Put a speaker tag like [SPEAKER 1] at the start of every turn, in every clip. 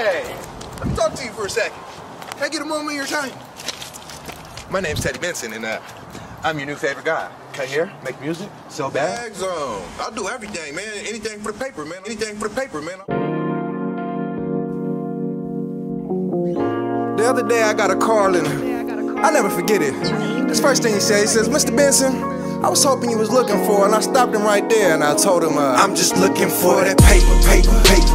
[SPEAKER 1] Hey, let me talk to you for a second. Can I get a moment of your time? My name's Teddy Benson, and uh, I'm your new favorite guy. Cut hair, make music, sell bags.
[SPEAKER 2] Bag zone. I'll do everything, man. Anything for the paper, man. Anything for the paper, man.
[SPEAKER 1] The other day I got a call and I never forget it. This first thing he said, he says, Mr. Benson, I was hoping you was looking for, and I stopped him right there and I told him, uh, I'm just looking for that paper, paper, paper, paper,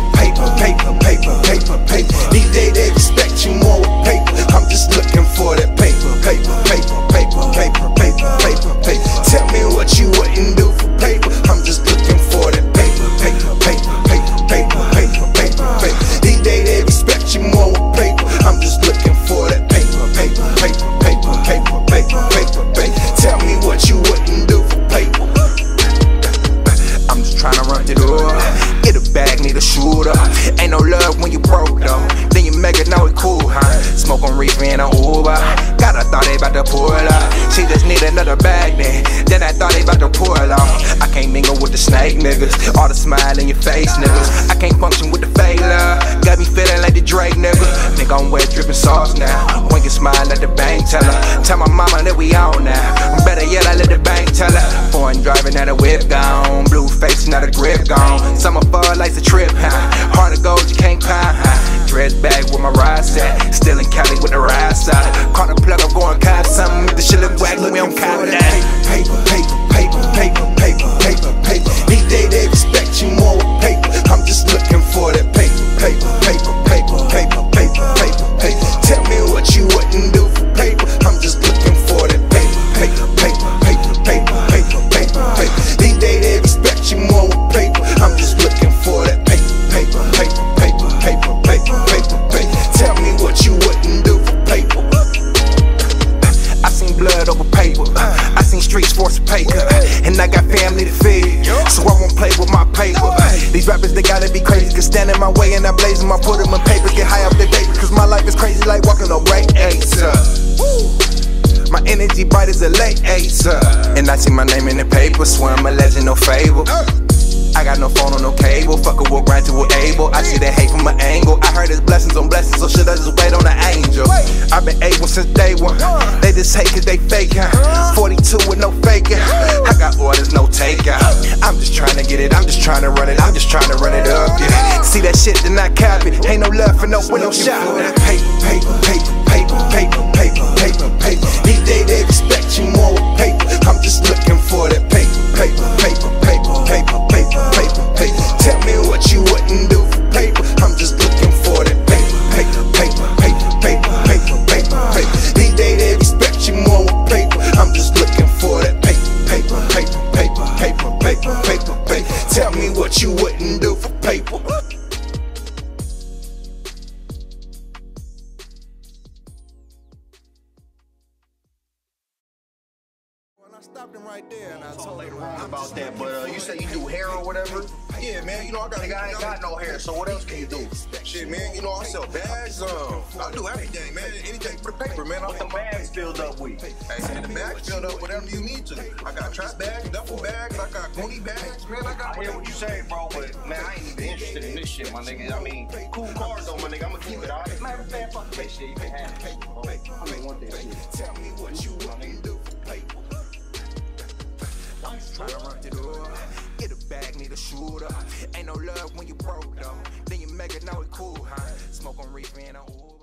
[SPEAKER 1] Ain't no love when you broke though. Then you make it know it cool, huh? Smoke on reefer in a Uber. God, I thought they about to pull up. She just need another bag then. Then I thought they about to pull off. I can't mingle with the snake niggas. All the smile in your face niggas. I can't function with the failure. Got me feeling like the Drake nigga. Think I'm wet dripping sauce now. Wink and smile at the bank teller. Tell my mama that we on now. Better yet, I let the bank tell her. Foreign driving, at the whip gone. Now the grip gone. Summer fall like a trip, huh? Hard to go, you can't climb, huh? Dress bag with my ride set. Still in Cali with the ride side. Caught a plug, I'm going cop something. The shit look whack, we don't cop that. Paper, paper, pay cut. And I got family to feed. So I won't play with my paper. These rappers, they gotta be crazy. Cause stand in my way and I blaze them. I put them in paper. Get high off the vapor. Cause my life is crazy like walking on break acer. My energy bright as a late acer. And I see my name in the paper. Swear I'm a legend, no fable. I got no phone or no cable. Fucker will grind to a able. I see that hate from an angle. I heard it's blessings on blessings, so should I just wait on an angel? I've been able since day one. They just hate cause they fake, 42 shit, then I cap it. Ain't no love for no window shot. Paper, paper, paper, paper, paper, paper, paper, paper. These days they expect you more with paper. I'm just looking for that paper, paper, paper, paper, paper, paper, paper, paper. Tell me what you wouldn't do for paper. I'm just looking for that paper, paper, paper, paper, paper, paper, paper, paper. These days they expect you more with paper. I'm just looking for that paper, paper, paper, paper, paper, paper, paper, paper. Tell me what you wouldn't do for paper. Stopped him right there and I told him
[SPEAKER 3] about that, but uh, you said you do hair or whatever.
[SPEAKER 2] Yeah, man. You know I got.
[SPEAKER 3] Nigga, I ain't got no hair, so what else can you do?
[SPEAKER 2] Shit, man. You know I sell bags. Um, I do everything, man. Anything for the paper, man.
[SPEAKER 3] What the bags filled up with?
[SPEAKER 2] Hey, man, the bags filled up whatever you need to. I got trap bags, duffel bags, I got goonie bags, man. I got
[SPEAKER 3] I hear what you say, bro, but man, I ain't even interested in this shit, my nigga. I mean, cool cars though, my nigga. I'ma keep it all. Matter of fact, fuck that shit. You can have it. I don't want that shit.
[SPEAKER 2] Tell me what you for paper.
[SPEAKER 1] To run the door. Get a bag, need a shooter. Ain't no love when you broke though. Then you make it know it cool, huh? Smoke on a Uber.